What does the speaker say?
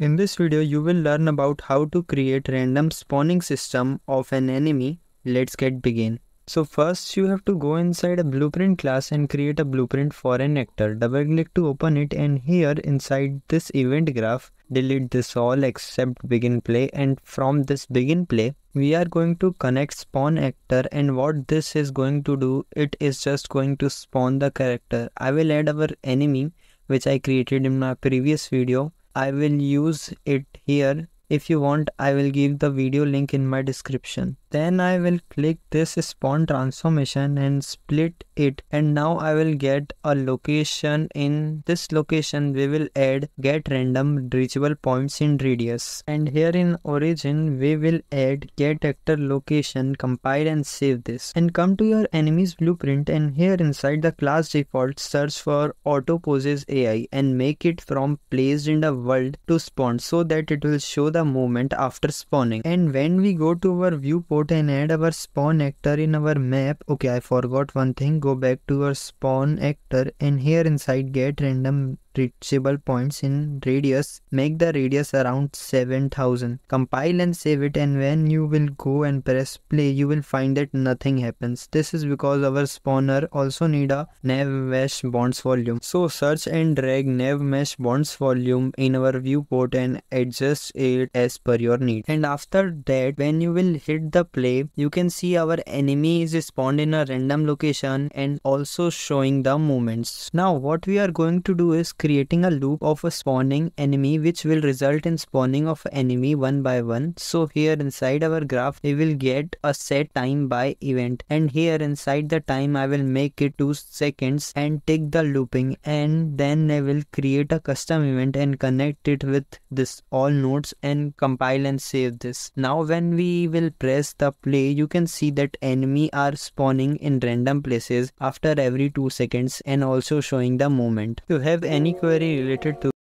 In this video, you will learn about how to create random spawning system of an enemy. Let's get begin. So first you have to go inside a blueprint class and create a blueprint for an actor. Double click to open it and here inside this event graph, delete this all except begin play and from this begin play, we are going to connect spawn actor and what this is going to do, it is just going to spawn the character. I will add our enemy which I created in my previous video I will use it here. If you want, I will give the video link in my description. Then I will click this spawn transformation and split it. And now I will get a location. In this location we will add get random reachable points in radius. And here in origin we will add get actor location compile and save this. And come to your enemy's blueprint. And here inside the class default search for auto possess AI and make it from placed in the world to spawn so that it will show the movement after spawning. And when we go to our viewport and add our spawn actor in our map okay i forgot one thing go back to our spawn actor and here inside get random reachable points in radius make the radius around 7000 compile and save it and when you will go and press play you will find that nothing happens. This is because our spawner also need a nav mesh bounds volume. So search and drag nav mesh bounds volume in our viewport and adjust it as per your need. And after that when you will hit the play you can see our enemy is spawned in a random location and also showing the movements. Now what we are going to do is creating a loop of a spawning enemy which will result in spawning of enemy one by one. So here inside our graph we will get a set timer by event and here inside the time I will make it 2 seconds and take the looping and then I will create a custom event and connect it with this all nodes and compile and save this. Now when we will press the play you can see that enemy are spawning in random places after every 2 seconds and also showing the moment. If you have any query related to